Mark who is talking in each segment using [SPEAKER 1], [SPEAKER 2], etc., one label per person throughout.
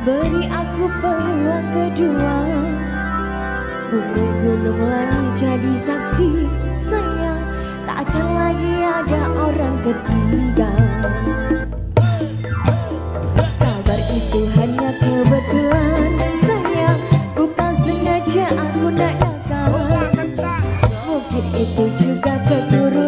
[SPEAKER 1] Beri aku peluang kedua. Bumi gunung lagi jadi saksi Sayang takkan lagi ada orang ketiga. Bukit itu juga keturunan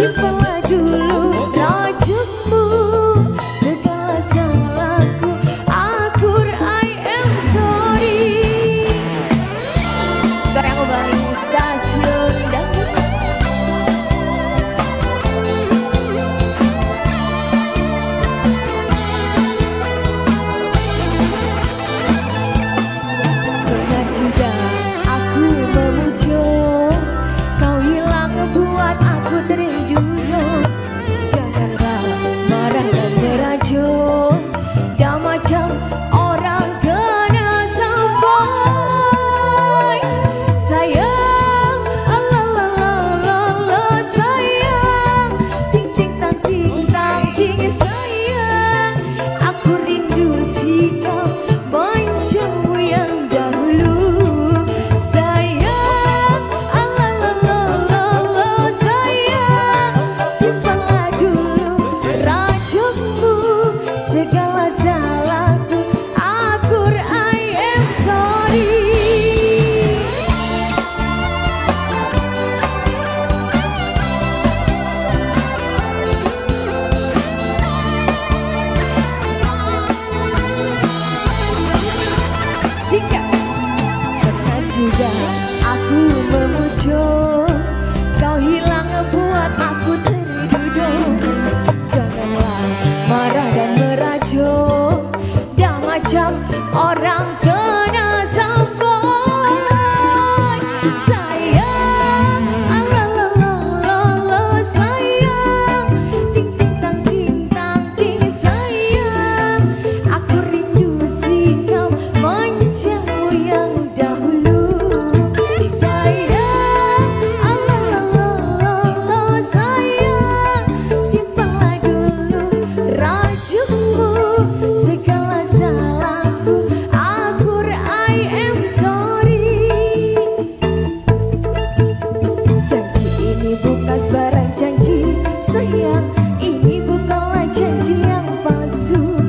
[SPEAKER 1] Simple. Juga aku memujuk. palsu